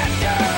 Yes, sir.